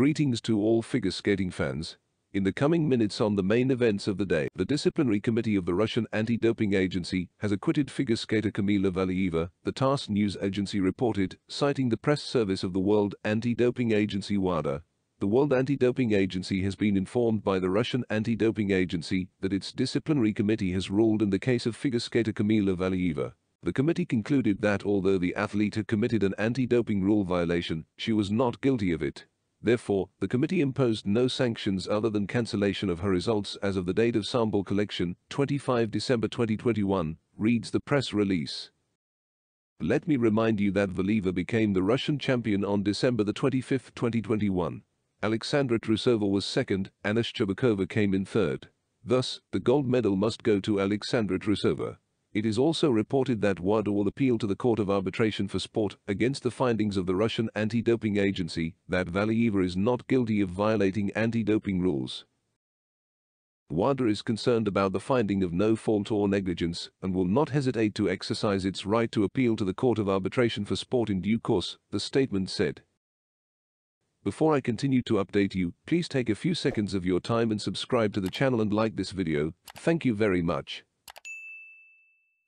Greetings to all figure skating fans. In the coming minutes on the main events of the day, the disciplinary committee of the Russian anti-doping agency has acquitted figure skater Kamila Valieva, the TASS news agency reported, citing the press service of the World Anti-Doping Agency WADA. The World Anti-Doping Agency has been informed by the Russian Anti-Doping Agency that its disciplinary committee has ruled in the case of figure skater Kamila Valieva. The committee concluded that although the athlete had committed an anti-doping rule violation, she was not guilty of it. Therefore, the committee imposed no sanctions other than cancellation of her results as of the date of sample collection, 25 December 2021, reads the press release. Let me remind you that Valieva became the Russian champion on December the 25th, 2021. Alexandra Trusova was second, Anna Shcherbakova came in third. Thus, the gold medal must go to Alexandra Trusova. It is also reported that WADA will appeal to the Court of Arbitration for Sport against the findings of the Russian anti-doping agency that Valieva is not guilty of violating anti-doping rules. WADA is concerned about the finding of no fault or negligence and will not hesitate to exercise its right to appeal to the Court of Arbitration for Sport in due course, the statement said. Before I continue to update you, please take a few seconds of your time and subscribe to the channel and like this video. Thank you very much.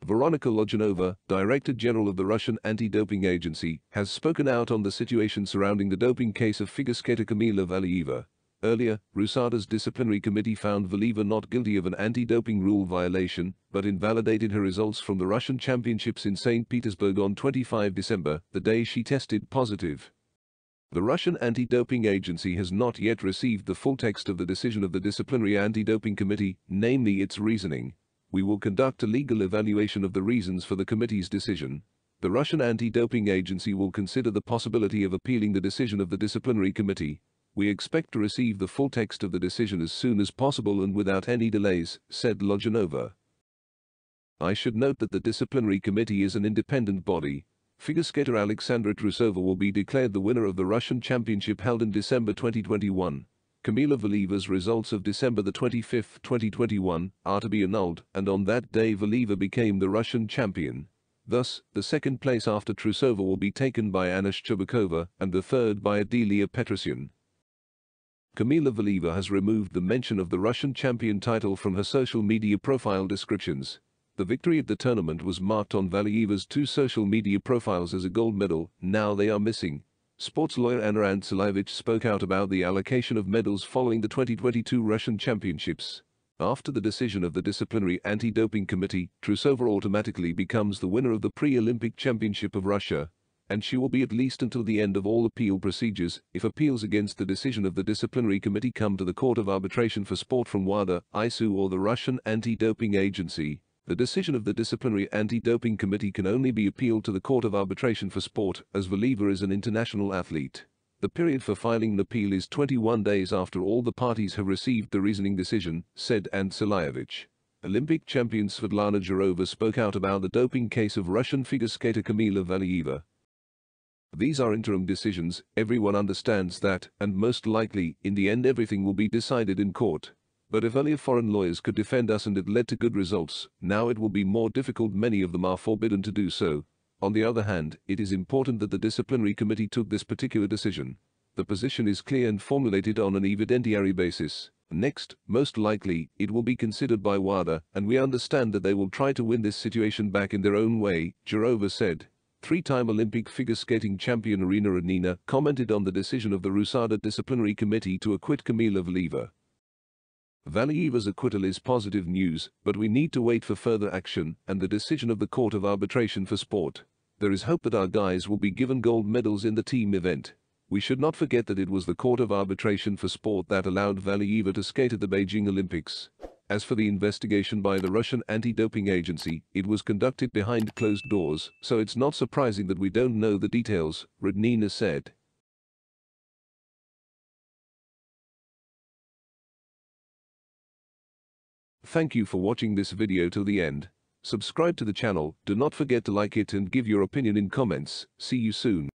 Veronika Loginova, Director General of the Russian Anti-Doping Agency, has spoken out on the situation surrounding the doping case of figure skater Kamila Valieva. Earlier, RUSADA's disciplinary committee found Valieva not guilty of an anti-doping rule violation, but invalidated her results from the Russian Championships in St. Petersburg on 25 December, the day she tested positive. The Russian Anti-Doping Agency has not yet received the full text of the decision of the Disciplinary Anti-Doping Committee, namely its reasoning we will conduct a legal evaluation of the reasons for the committee's decision. The Russian anti-doping agency will consider the possibility of appealing the decision of the disciplinary committee. We expect to receive the full text of the decision as soon as possible and without any delays, said Loginova. I should note that the disciplinary committee is an independent body. Figure skater Alexandra Trusova will be declared the winner of the Russian championship held in December 2021. Kamila Valieva's results of December the 25th, 2021, are to be annulled, and on that day Valieva became the Russian champion. Thus, the second place after Trusova will be taken by Anna Shcherbakova and the third by Adelia Petrosyan. Kamila Valieva has removed the mention of the Russian champion title from her social media profile descriptions. The victory at the tournament was marked on Valieva's two social media profiles as a gold medal, now they are missing. Sports lawyer Anna Antseliovich spoke out about the allocation of medals following the 2022 Russian Championships. After the decision of the Disciplinary Anti-Doping Committee, Trusova automatically becomes the winner of the Pre-Olympic Championship of Russia, and she will be at least until the end of all appeal procedures if appeals against the decision of the disciplinary committee come to the Court of Arbitration for Sport from WADA, ISU or the Russian Anti-Doping Agency. The decision of the Disciplinary Anti-Doping Committee can only be appealed to the Court of Arbitration for Sport, as Valieva is an international athlete. The period for filing an appeal is 21 days after all the parties have received the reasoning decision, said Antseliovich. Olympic champion Svetlana Zhurova spoke out about the doping case of Russian figure skater Kamila Valieva. These are interim decisions, everyone understands that, and most likely, in the end everything will be decided in court. But if earlier foreign lawyers could defend us and it led to good results, now it will be more difficult many of them are forbidden to do so. On the other hand, it is important that the disciplinary committee took this particular decision. The position is clear and formulated on an evidentiary basis. Next, most likely, it will be considered by WADA, and we understand that they will try to win this situation back in their own way, Zhurova said. Three-time Olympic figure skating champion Irina Rodnina commented on the decision of the RUSADA disciplinary committee to acquit Kamila Valieva. Valieva's acquittal is positive news, but we need to wait for further action and the decision of the Court of Arbitration for Sport. There is hope that our guys will be given gold medals in the team event. We should not forget that it was the Court of Arbitration for Sport that allowed Valieva to skate at the Beijing Olympics. As for the investigation by the Russian anti-doping agency, it was conducted behind closed doors, so it's not surprising that we don't know the details, Rodnina said. Thank you for watching this video till the end. Subscribe to the channel, do not forget to like it and give your opinion in comments. See you soon.